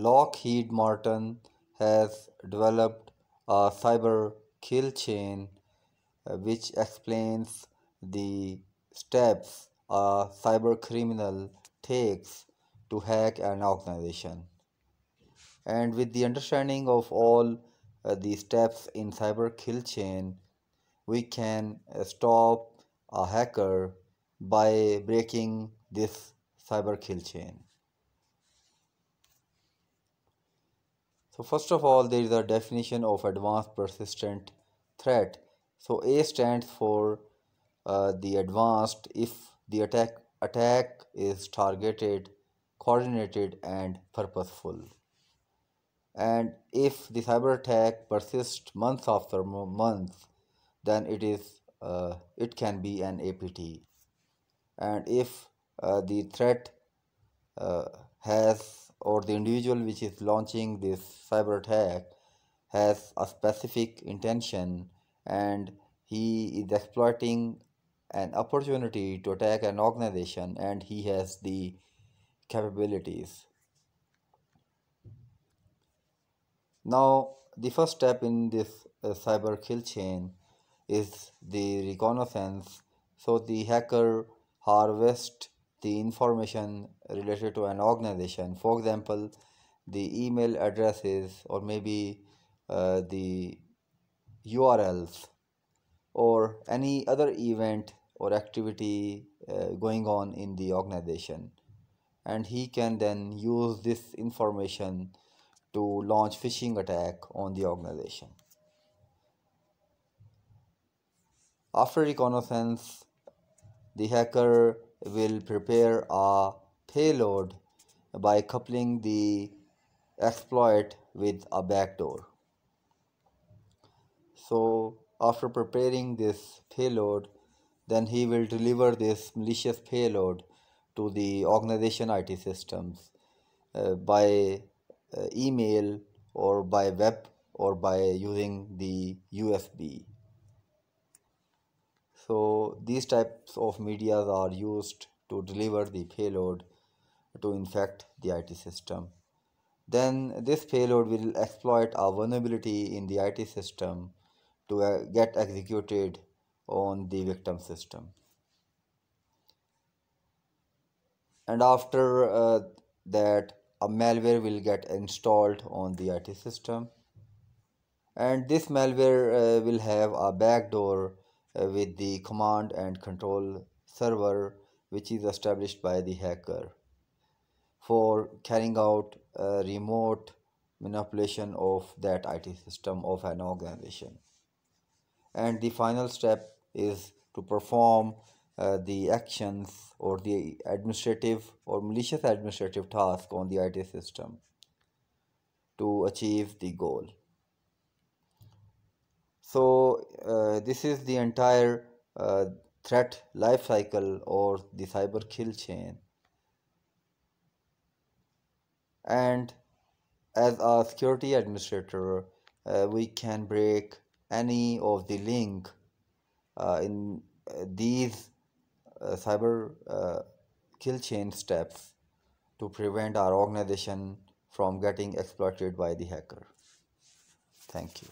Lockheed Martin has developed a cyber kill chain uh, which explains the steps a cyber criminal takes to hack an organization. And with the understanding of all uh, the steps in cyber kill chain, we can uh, stop a hacker by breaking this cyber kill chain. So first of all, there is a definition of advanced persistent threat. So A stands for uh, the advanced if the attack attack is targeted, coordinated and purposeful. And if the cyber attack persists month after month, then it is uh, it can be an APT. And if uh, the threat uh, has or the individual which is launching this cyber attack has a specific intention and he is exploiting an opportunity to attack an organization and he has the capabilities. Now, the first step in this uh, cyber kill chain is the reconnaissance. So, the hacker harvests the information related to an organization. For example, the email addresses or maybe uh, the URLs or any other event or activity uh, going on in the organization and he can then use this information to launch phishing attack on the organization after reconnaissance the hacker will prepare a payload by coupling the exploit with a backdoor so after preparing this payload then he will deliver this malicious payload to the organization IT systems uh, by uh, email or by web or by using the USB. So these types of medias are used to deliver the payload to infect the IT system. Then this payload will exploit a vulnerability in the IT system to uh, get executed on the victim system and after uh, that a malware will get installed on the IT system and this malware uh, will have a backdoor with the command and control server which is established by the hacker for carrying out remote manipulation of that IT system of an organization and the final step is to perform uh, the actions or the administrative or malicious administrative task on the IT system to achieve the goal. So uh, this is the entire uh, threat life cycle or the cyber kill chain. And as a security administrator, uh, we can break any of the link uh, in uh, these uh, cyber kill chain steps to prevent our organization from getting exploited by the hacker. Thank you.